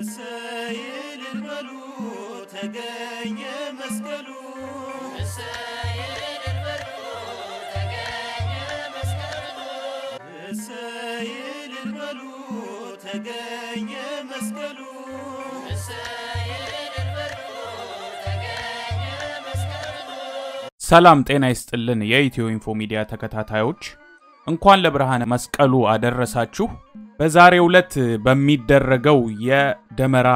እሰይ እልል በሉ ተገኘ መስቀሉ እሰይ እልል በሉ ተገኘ መስቀሉ ሰላም ጤና ይስጥልን። የኢትዮ ኢንፎ ሚዲያ ተከታታዮች እንኳን ለብርሃነ መስቀሉ አደረሳችሁ። በዛሬው ዕለት በሚደረገው የደመራ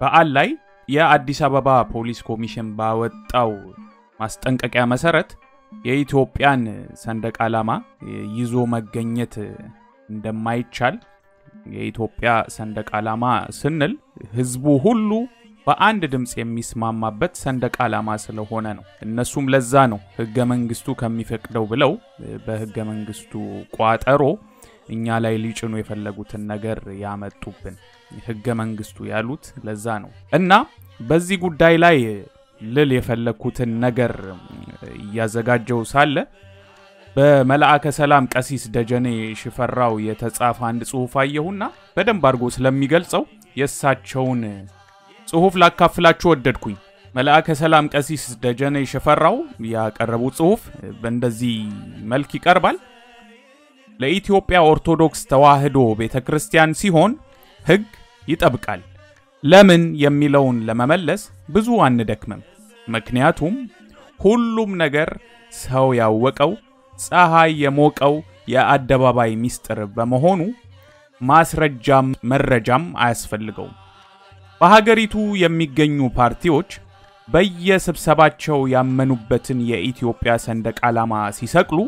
በዓል ላይ የአዲስ አበባ ፖሊስ ኮሚሽን ባወጣው ማስጠንቀቂያ መሰረት የኢትዮጵያን ሰንደቅ ዓላማ ይዞ መገኘት እንደማይቻል የኢትዮጵያ ሰንደቅ ዓላማ ስንል ሕዝቡ ሁሉ በአንድ ድምፅ የሚስማማበት ሰንደቅ ዓላማ ስለሆነ ነው። እነሱም ለዛ ነው ሕገ መንግስቱ ከሚፈቅደው ብለው በሕገ መንግስቱ ቋጠሮ እኛ ላይ ሊጭኑ የፈለጉትን ነገር ያመጡብን። ሕገ መንግስቱ ያሉት ለዛ ነው እና በዚህ ጉዳይ ላይ ልል የፈለግኩትን ነገር እያዘጋጀው ሳለ በመልአከ ሰላም ቀሲስ ደጀኔ ሽፈራው የተጻፈ አንድ ጽሑፍ አየሁና በደንብ አድርጎ ስለሚገልጸው የእሳቸውን ጽሑፍ ላካፍላችሁ ወደድኩኝ። መልአከ ሰላም ቀሲስ ደጀኔ ሽፈራው ያቀረቡት ጽሑፍ በእንደዚህ መልክ ይቀርባል። ለኢትዮጵያ ኦርቶዶክስ ተዋሕዶ ቤተ ክርስቲያን ሲሆን ሕግ ይጠብቃል። ለምን የሚለውን ለመመለስ ብዙ አንደክምም። ምክንያቱም ሁሉም ነገር ሰው ያወቀው ፀሐይ የሞቀው የአደባባይ ምስጢር በመሆኑ ማስረጃም መረጃም አያስፈልገውም። በሀገሪቱ የሚገኙ ፓርቲዎች በየስብሰባቸው ያመኑበትን የኢትዮጵያ ሰንደቅ ዓላማ ሲሰቅሉ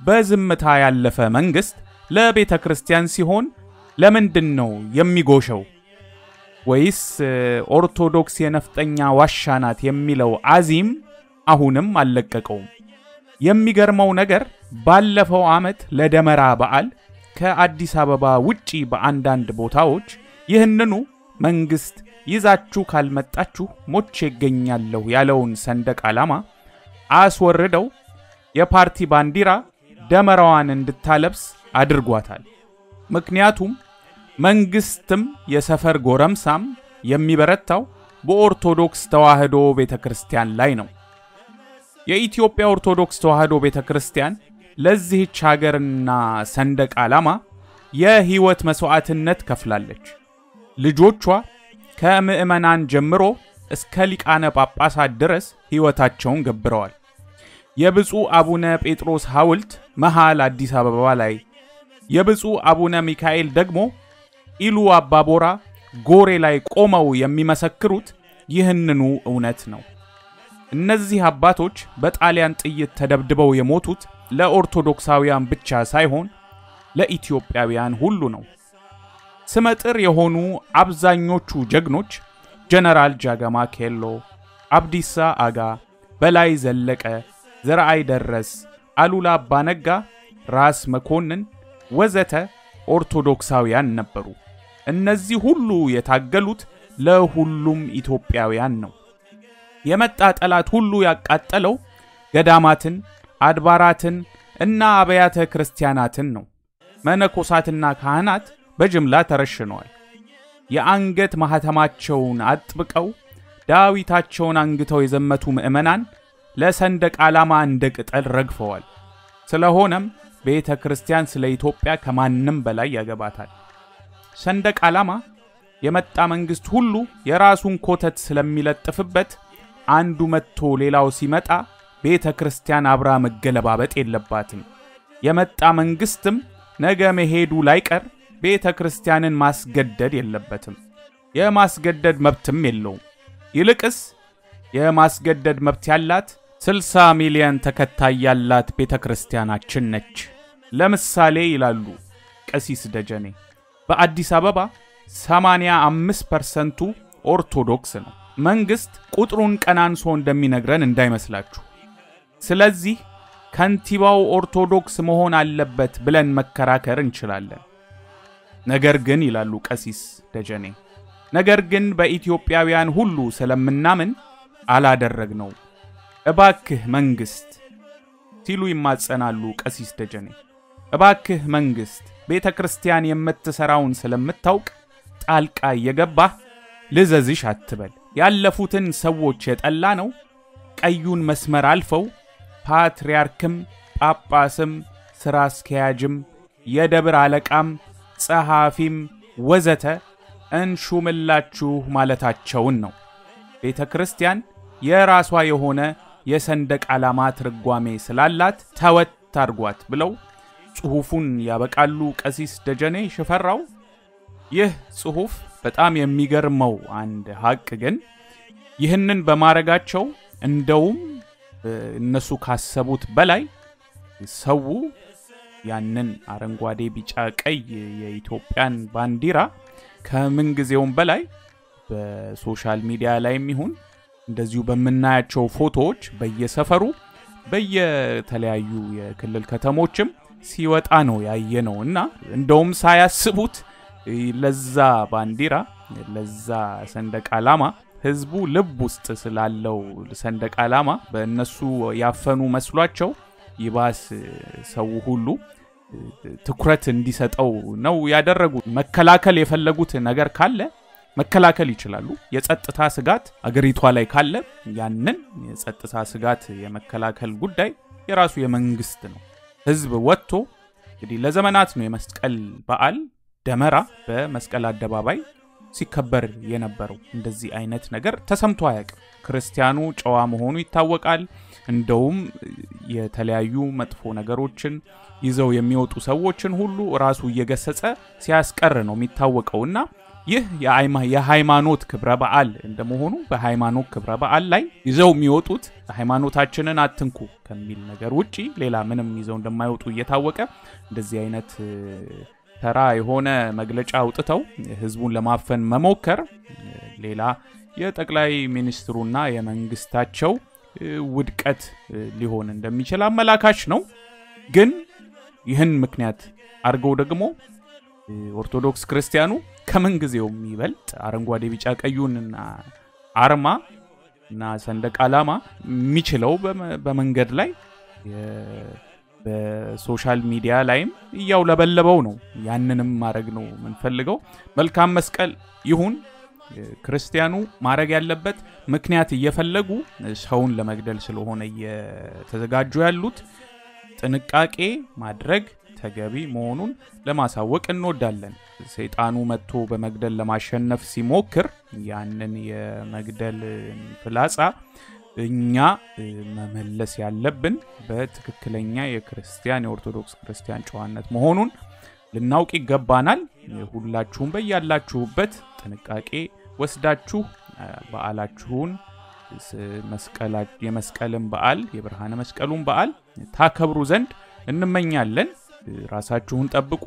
በዝምታ ያለፈ መንግስት ለቤተ ክርስቲያን ሲሆን ለምንድን ነው የሚጎሸው? ወይስ ኦርቶዶክስ የነፍጠኛ ዋሻ ናት የሚለው አዚም አሁንም አልለቀቀውም። የሚገርመው ነገር ባለፈው ዓመት ለደመራ በዓል ከአዲስ አበባ ውጪ በአንዳንድ ቦታዎች ይህንኑ መንግስት ይዛችሁ ካልመጣችሁ ሞቼ ይገኛለሁ ያለውን ሰንደቅ ዓላማ አስወርደው የፓርቲ ባንዲራ ደመራዋን እንድታለብስ አድርጓታል። ምክንያቱም መንግስትም የሰፈር ጎረምሳም የሚበረታው በኦርቶዶክስ ተዋሕዶ ቤተ ክርስቲያን ላይ ነው። የኢትዮጵያ ኦርቶዶክስ ተዋሕዶ ቤተ ክርስቲያን ለዚህች ሀገርና ሰንደቅ ዓላማ የሕይወት መሥዋዕትነት ከፍላለች። ልጆቿ ከምዕመናን ጀምሮ እስከ ሊቃነ ጳጳሳት ድረስ ሕይወታቸውን ገብረዋል። የብፁዕ አቡነ ጴጥሮስ ሐውልት መሃል አዲስ አበባ ላይ፣ የብፁዕ አቡነ ሚካኤል ደግሞ ኢሉ አባቦራ ጎሬ ላይ ቆመው የሚመሰክሩት ይህንኑ እውነት ነው። እነዚህ አባቶች በጣሊያን ጥይት ተደብድበው የሞቱት ለኦርቶዶክሳውያን ብቻ ሳይሆን ለኢትዮጵያውያን ሁሉ ነው። ስመጥር የሆኑ አብዛኞቹ ጀግኖች ጀነራል ጃገማ ኬሎ፣ አብዲሳ አጋ፣ በላይ ዘለቀ፣ ዘርአይ ደረስ፣ አሉላ አባነጋ፣ ራስ መኮንን ወዘተ ኦርቶዶክሳውያን ነበሩ። እነዚህ ሁሉ የታገሉት ለሁሉም ኢትዮጵያውያን ነው። የመጣ ጠላት ሁሉ ያቃጠለው ገዳማትን፣ አድባራትን እና አብያተ ክርስቲያናትን ነው። መነኮሳትና ካህናት በጅምላ ተረሽነዋል። የአንገት ማኅተማቸውን አጥብቀው ዳዊታቸውን አንግተው የዘመቱ ምዕመናን ለሰንደቅ ዓላማ እንደ ቅጠል ረግፈዋል። ስለሆነም ቤተ ክርስቲያን ስለ ኢትዮጵያ ከማንም በላይ ያገባታል። ሰንደቅ ዓላማ የመጣ መንግሥት ሁሉ የራሱን ኮተት ስለሚለጥፍበት አንዱ መጥቶ ሌላው ሲመጣ ቤተ ክርስቲያን አብራ መገለባበጥ የለባትም። የመጣ መንግሥትም ነገ መሄዱ ላይቀር ቤተ ክርስቲያንን ማስገደድ የለበትም። የማስገደድ መብትም የለውም። ይልቅስ የማስገደድ መብት ያላት 60 ሚሊዮን ተከታይ ያላት ቤተ ክርስቲያናችን ነች። ለምሳሌ ይላሉ ቀሲስ ደጀኔ በአዲስ አበባ 85 ፐርሰንቱ ኦርቶዶክስ ነው። መንግሥት ቁጥሩን ቀናንሶ እንደሚነግረን እንዳይመስላችሁ። ስለዚህ ከንቲባው ኦርቶዶክስ መሆን አለበት ብለን መከራከር እንችላለን። ነገር ግን ይላሉ ቀሲስ ደጀኔ፣ ነገር ግን በኢትዮጵያውያን ሁሉ ስለምናምን አላደረግነው። እባክህ መንግሥት ሲሉ ይማጸናሉ ቀሲስ ደጀኔ። እባክህ መንግሥት ቤተ ክርስቲያን የምትሠራውን ስለምታውቅ ጣልቃ እየገባህ ልዘዝሽ አትበል። ያለፉትን ሰዎች የጠላ ነው ቀዩን መስመር አልፈው ፓትርያርክም ጳጳስም ሥራ አስኪያጅም የደብር አለቃም ጸሐፊም ወዘተ እንሹምላችሁ ማለታቸውን ነው። ቤተ ክርስቲያን የራሷ የሆነ የሰንደቅ ዓላማ ትርጓሜ ስላላት ተወት አድርጓት ብለው ጽሑፉን ያበቃሉ ቀሲስ ደጀኔ ሽፈራው። ይህ ጽሑፍ በጣም የሚገርመው አንድ ሀቅ ግን ይህንን በማድረጋቸው እንደውም እነሱ ካሰቡት በላይ ሰው ያንን አረንጓዴ፣ ቢጫ፣ ቀይ የኢትዮጵያን ባንዲራ ከምንጊዜውም በላይ በ social media ላይም ይሁን እንደዚሁ በምናያቸው ፎቶዎች በየሰፈሩ በየተለያዩ የክልል ከተሞችም ሲወጣ ነው ያየ ነው እና እንደውም ሳያስቡት ለዛ ባንዲራ ለዛ ሰንደቅ ዓላማ ህዝቡ ልብ ውስጥ ስላለው ሰንደቅ ዓላማ በእነሱ ያፈኑ መስሏቸው ይባስ ሰው ሁሉ ትኩረት እንዲሰጠው ነው ያደረጉት። መከላከል የፈለጉት ነገር ካለ መከላከል ይችላሉ። የጸጥታ ስጋት አገሪቷ ላይ ካለ ያንን የጸጥታ ስጋት የመከላከል ጉዳይ የራሱ የመንግስት ነው። ህዝብ ወጥቶ እንግዲህ ለዘመናት ነው የመስቀል በዓል ደመራ በመስቀል አደባባይ ሲከበር የነበረው። እንደዚህ አይነት ነገር ተሰምቶ አያውቅም። ክርስቲያኑ ጨዋ መሆኑ ይታወቃል። እንደውም የተለያዩ መጥፎ ነገሮችን ይዘው የሚወጡ ሰዎችን ሁሉ ራሱ እየገሰጸ ሲያስቀር ነው የሚታወቀው እና ይህ የሃይማኖት ክብረ በዓል እንደመሆኑ በሃይማኖት ክብረ በዓል ላይ ይዘው የሚወጡት ሃይማኖታችንን አትንኩ ከሚል ነገር ውጪ ሌላ ምንም ይዘው እንደማይወጡ እየታወቀ እንደዚህ አይነት ተራ የሆነ መግለጫ አውጥተው ህዝቡን ለማፈን መሞከር ሌላ የጠቅላይ ሚኒስትሩና የመንግስታቸው ውድቀት ሊሆን እንደሚችል አመላካች ነው። ግን ይህን ምክንያት አድርገው ደግሞ ኦርቶዶክስ ክርስቲያኑ ከምን ጊዜውም ይበልጥ አረንጓዴ፣ ቢጫ ቀዩንና አርማ እና ሰንደቅ ዓላማ የሚችለው በመንገድ ላይ በ social media ላይም እያውለበለበው ነው። ያንንም ማድረግ ነው የምንፈልገው። መልካም መስቀል ይሁን። ክርስቲያኑ ማድረግ ያለበት ምክንያት እየፈለጉ ሰውን ለመግደል ስለሆነ እየተዘጋጁ ያሉት ጥንቃቄ ማድረግ ተገቢ መሆኑን ለማሳወቅ እንወዳለን። ሰይጣኑ መጥቶ በመግደል ለማሸነፍ ሲሞክር ያንን የመግደል ፍላጻ እኛ መመለስ ያለብን በትክክለኛ የክርስቲያን የኦርቶዶክስ ክርስቲያን ጨዋነት መሆኑን ልናውቅ ይገባናል። ሁላችሁም በያላችሁበት ጥንቃቄ ወስዳችሁ በዓላችሁን የመስቀልን በዓል የብርሃነ መስቀሉን በዓል ታከብሩ ዘንድ እንመኛለን። ራሳችሁን ጠብቁ።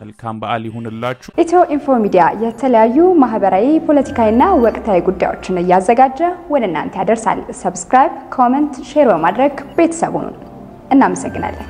መልካም በዓል ይሁንላችሁ። ኢትዮ ኢንፎ ሚዲያ የተለያዩ ማህበራዊ፣ ፖለቲካዊና ወቅታዊ ጉዳዮችን እያዘጋጀ ወደ እናንተ ያደርሳል። subscribe፣ comment፣ share በማድረግ ቤተሰቡን እናመሰግናለን።